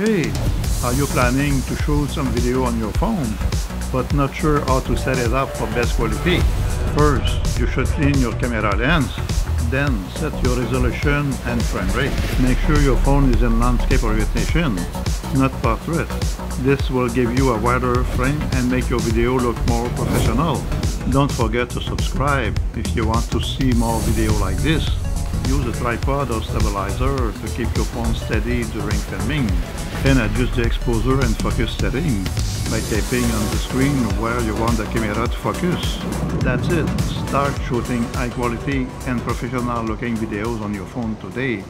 Hey, are you planning to shoot some video on your phone, but not sure how to set it up for best quality? First, you should clean your camera lens. Then set your resolution and frame rate. Make sure your phone is in landscape orientation, not portrait. This will give you a wider frame and make your video look more professional. Don't forget to subscribe if you want to see more video like this. Use a tripod or stabilizer to keep your phone steady during filming and adjust the exposure and focus setting by tapping on the screen where you want the camera to focus. That's it. Start shooting high quality and professional looking videos on your phone today.